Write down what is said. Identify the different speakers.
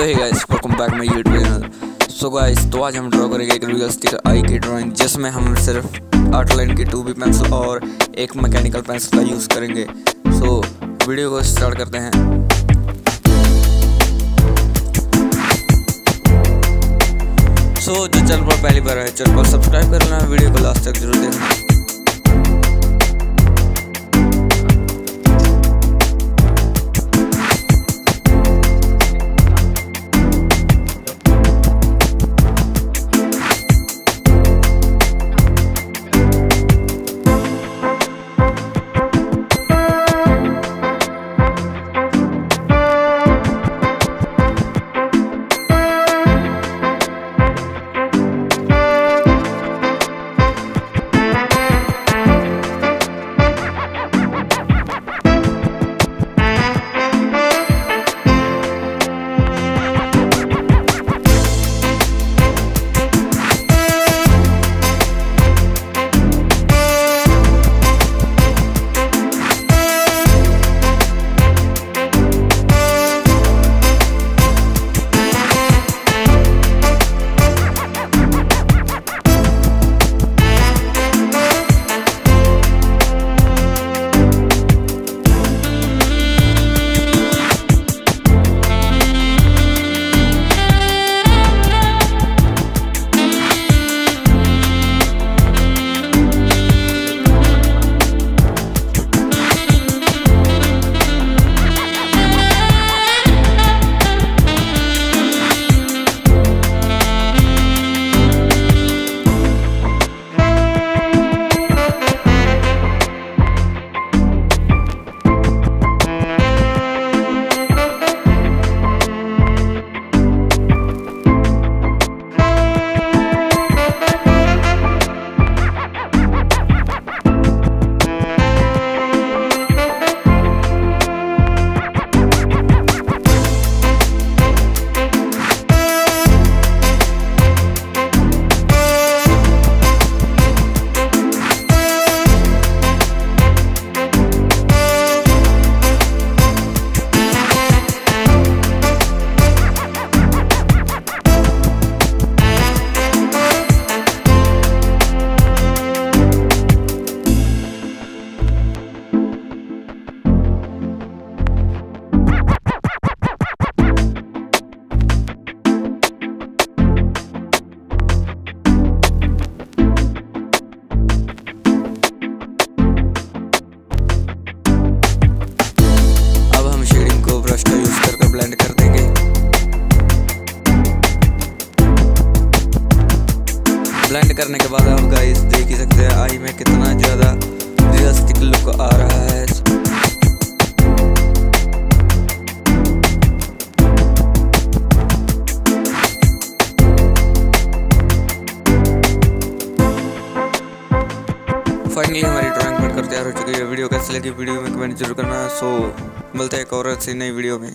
Speaker 1: So hey guys welcome back my YouTube channel so guys तो आज हम draw करेंगे एक रियलिस्टिक आई की ड्राइंग जिसमें हम सिर्फ़ आर्ट लाइन की टू बी पेंसिल और एक मैकेनिकल पेंसिल का यूज़ करेंगे. सो so, वीडियो को स्टार्ट करते हैं. सो so, जो चैनल पर पहली बार है चैनल को सब्सक्राइब कर लेना वीडियो को लास्ट तक ज़रूर देखना. करने के बाद आप गाइस देख ही सकते हैं, आई में कितना ज़्यादा रियलिस्टिक लुक आ रहा है। फाइनली हमारी ड्राइंग बनकर तैयार हो चुकी है। वीडियो कैसी लगी? वीडियो में कमेंट ज़रूर करना। सो मिलते हैं एक और अच्छी नई वीडियो में।